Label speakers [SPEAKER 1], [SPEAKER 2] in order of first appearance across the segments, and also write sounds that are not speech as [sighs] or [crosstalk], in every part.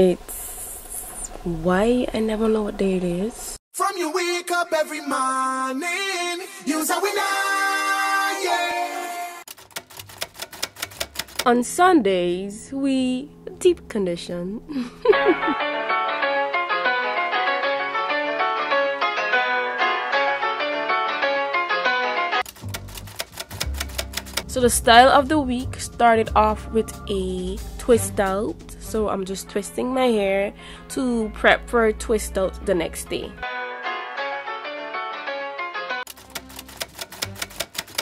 [SPEAKER 1] It's why I never know what day it is.
[SPEAKER 2] From you wake up every morning, you's a winner, yeah.
[SPEAKER 1] On Sundays, we deep condition. [laughs] So the style of the week started off with a twist out. So I'm just twisting my hair to prep for a twist out the next day.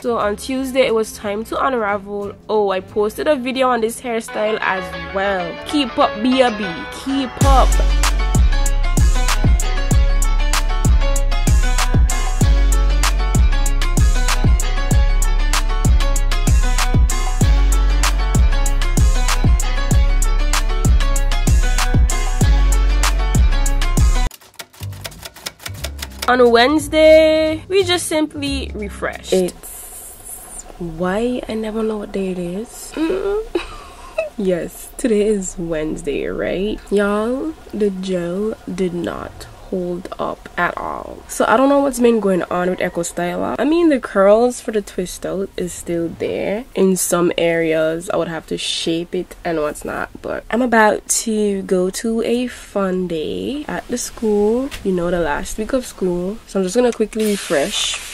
[SPEAKER 1] So on Tuesday it was time to unravel. Oh, I posted a video on this hairstyle as well. Keep up, BB. Keep up. On Wednesday, we just simply refreshed. It's why I never know what day it is. Mm. [laughs] yes, today is Wednesday, right? Y'all, the gel did not hold up at all. So I don't know what's been going on with Eco Styler. I mean the curls for the twist out is still there. In some areas I would have to shape it and what's not. But I'm about to go to a fun day at the school. You know the last week of school. So I'm just gonna quickly refresh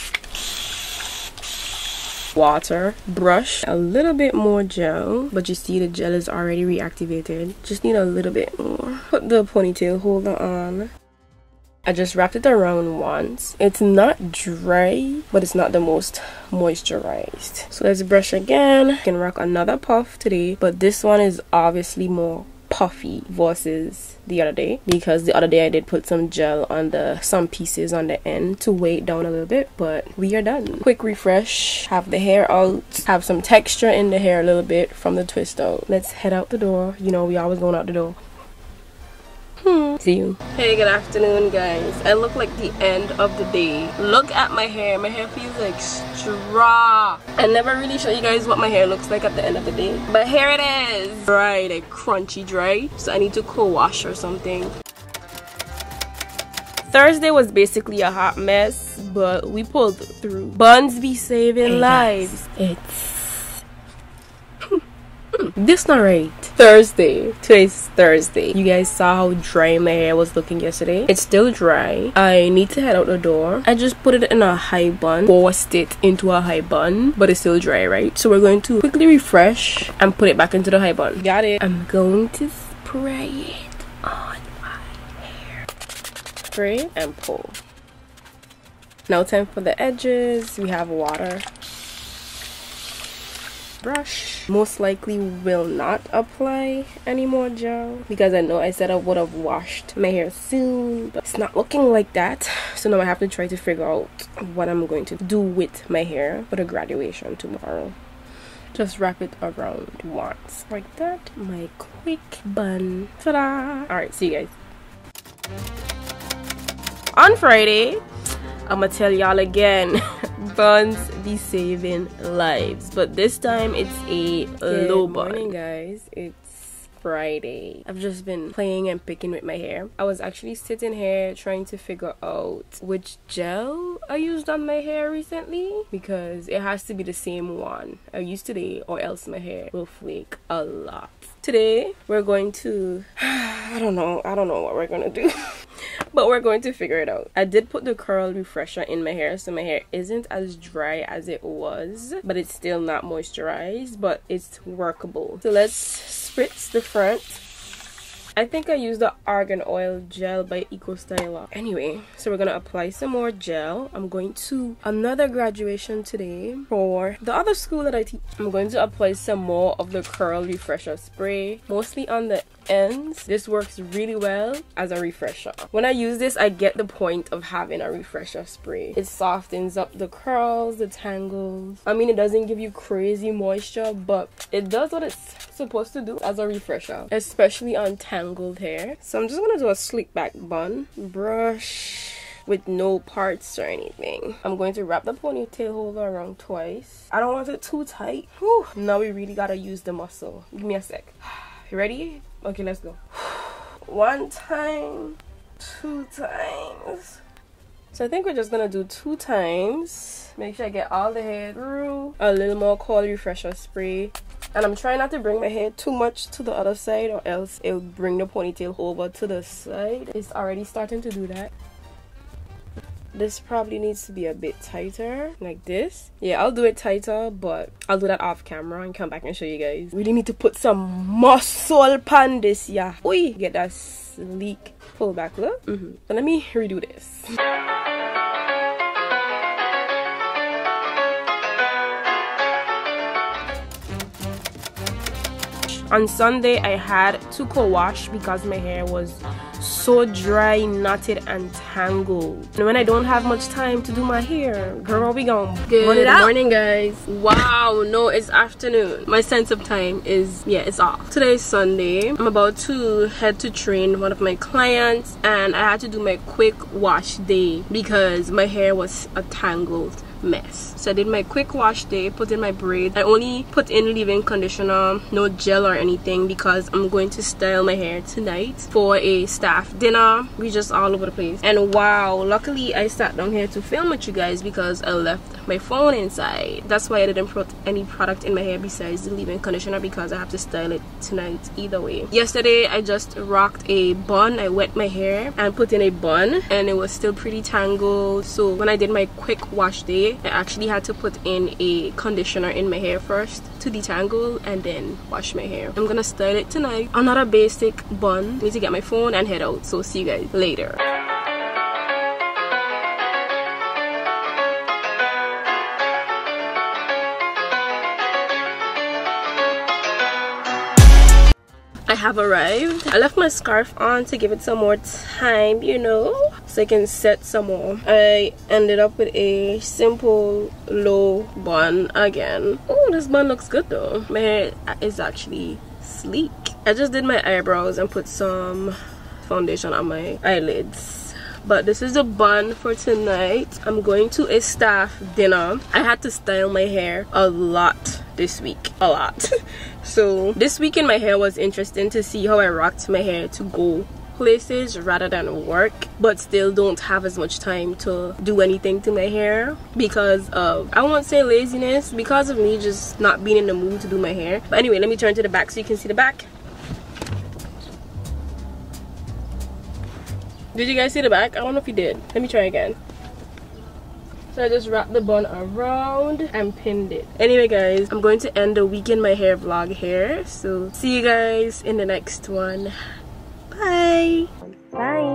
[SPEAKER 1] water brush a little bit more gel but you see the gel is already reactivated just need a little bit more put the ponytail holder on I just wrapped it around once. It's not dry, but it's not the most moisturized. So let's brush again. I can rock another puff today, but this one is obviously more puffy versus the other day because the other day I did put some gel on the some pieces on the end to weigh it down a little bit but we are done quick refresh have the hair out have some texture in the hair a little bit from the twist out let's head out the door you know we always going out the door Hmm. [laughs] See you. Hey, good afternoon, guys. I look like the end of the day. Look at my hair. My hair feels like straw. I never really show you guys what my hair looks like at the end of the day. But here it is. Dry, like crunchy dry. So I need to co-wash or something. Thursday was basically a hot mess, but we pulled through. Buns be saving hey lives. It's this not right. Thursday. Today's thursday. You guys saw how dry my hair was looking yesterday. It's still dry. I need to head out the door. I just put it in a high bun. Forced it into a high bun but it's still dry right? So we're going to quickly refresh and put it back into the high bun. Got it. I'm going to spray it on my hair. Spray and pull. Now time for the edges. We have water brush most likely will not apply any more gel. Because I know I said I would have washed my hair soon but it's not looking like that. So now I have to try to figure out what I'm going to do with my hair for the graduation tomorrow. Just wrap it around once like that. My quick bun. Ta-da! All right see you guys. On Friday I'm gonna tell y'all again [laughs] buns be saving lives. But this time it's a Good low bun morning guys. It's friday. I've just been playing and picking with my hair. I was actually sitting here trying to figure out which gel i used on my hair recently because it has to be the same one i used today or else my hair will flake a lot. Today we're going to [sighs] i don't know. I don't know what we're gonna do [laughs] but we're going to figure it out. I did put the curl refresher in my hair so my hair isn't as dry as it was but it's still not moisturized but it's workable. So let's spritz the front I think I used the argan oil gel by Eco Styler. Anyway, so we're gonna apply some more gel. I'm going to another graduation today for the other school that I teach. I'm going to apply some more of the curl refresher spray, mostly on the ends this works really well as a refresher when i use this i get the point of having a refresher spray it softens up the curls the tangles i mean it doesn't give you crazy moisture but it does what it's supposed to do as a refresher especially on tangled hair so i'm just gonna do a slick back bun brush with no parts or anything. I'm going to wrap the ponytail holder around twice. I don't want it too tight. Whew. Now we really gotta use the muscle. Give me a sec. [sighs] You ready? Okay, let's go. [sighs]
[SPEAKER 3] one time, two times. So I think we're just gonna do two times. Make sure I get all the hair through. A little more coil refresher spray. And I'm trying not to bring my hair too much to the other side or else it'll bring the ponytail over to the side. It's already starting to do that. This probably needs to be a bit tighter like this. Yeah i'll do it tighter but i'll do that off camera and come back and show you guys. Really need to put some muscle pan this yeah. We get that sleek pull back look. Mm -hmm. so let me redo this on sunday i had to co-wash because my hair was so dry, knotted, and tangled. And when I don't have much time to do my hair, girl, we going
[SPEAKER 1] Good run it out. morning, guys. Wow, no, it's afternoon. My sense of time is, yeah, it's off. Today's Sunday. I'm about to head to train one of my clients, and I had to do my quick wash day because my hair was a tangled mess. So i did my quick wash day put in my braid i only put in leave-in conditioner no gel or anything because i'm going to style my hair tonight for a staff dinner. We just all over the place. And wow luckily i sat down here to film with you guys because i left my phone inside. That's why i didn't put any product in my hair besides the leave-in conditioner because i have to style it tonight either way. Yesterday i just rocked a bun. I wet my hair and put in a bun and it was still pretty tangled. So when i did my quick wash day I actually had to put in a conditioner in my hair first to detangle and then wash my hair. I'm gonna style it tonight. Another basic bun. I need to get my phone and head out. So see you guys later. I have arrived. I left my scarf on to give it some more time, you know, I can set some more. I ended up with a simple low bun again. Oh, this bun looks good though. My hair is actually sleek. I just did my eyebrows and put some foundation on my eyelids but this is a bun for tonight i'm going to a staff dinner i had to style my hair a lot this week a lot [laughs] so this week in my hair was interesting to see how i rocked my hair to go places rather than work but still don't have as much time to do anything to my hair because of I won't say laziness because of me just not being in the mood to do my hair but anyway let me turn to the back so you can see the back Did you guys see the back? I don't know if you did. Let me try again. So I just wrapped the bun around and pinned it. Anyway guys, I'm going to end the week in my hair vlog here. So see you guys in the next one. Bye! Bye!